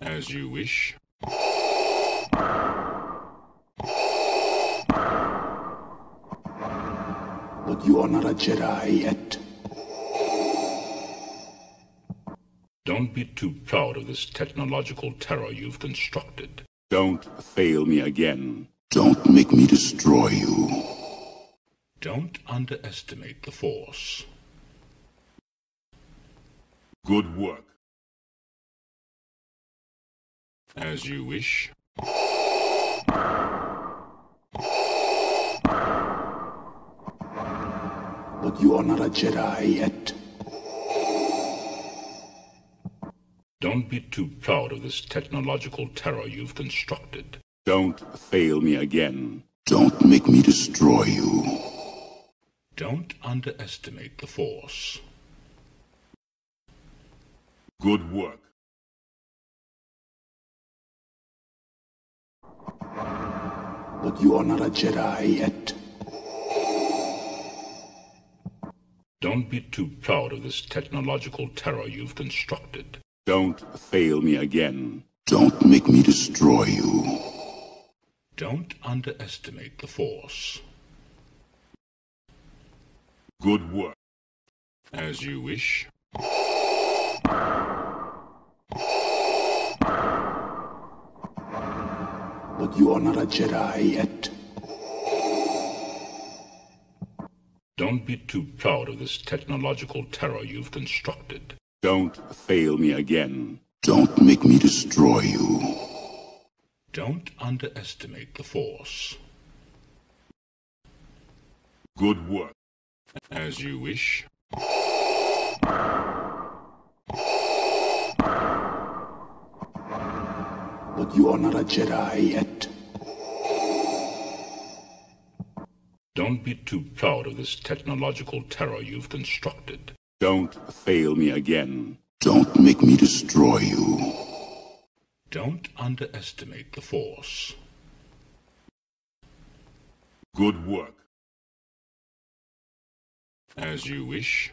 As you wish. But you are not a Jedi yet. Don't be too proud of this technological terror you've constructed. Don't fail me again. Don't make me destroy you. Don't underestimate the Force. Good work. As you wish. But you are not a Jedi yet. Don't be too proud of this technological terror you've constructed. Don't fail me again. Don't make me destroy you. Don't underestimate the Force. Good work. But you are not a Jedi yet. Don't be too proud of this technological terror you've constructed. Don't fail me again. Don't make me destroy you. Don't underestimate the Force. Good work. As you wish. But you are not a Jedi yet. Don't be too proud of this technological terror you've constructed. Don't fail me again. Don't make me destroy you. Don't underestimate the Force. Good work. As you wish. You are not a Jedi yet. Don't be too proud of this technological terror you've constructed. Don't fail me again. Don't make me destroy you. Don't underestimate the Force. Good work. As you wish.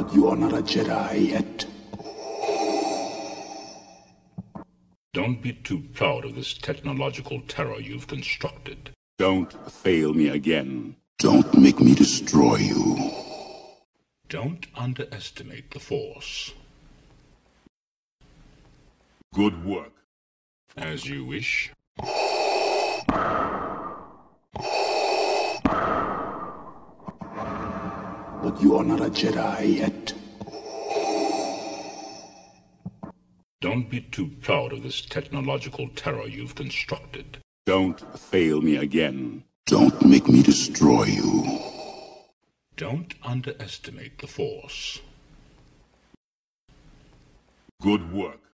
But you are not a Jedi yet. Don't be too proud of this technological terror you've constructed. Don't fail me again. Don't make me destroy you. Don't underestimate the Force. Good work. As you wish. But you are not a Jedi yet. Don't be too proud of this technological terror you've constructed. Don't fail me again. Don't make me destroy you. Don't underestimate the Force. Good work.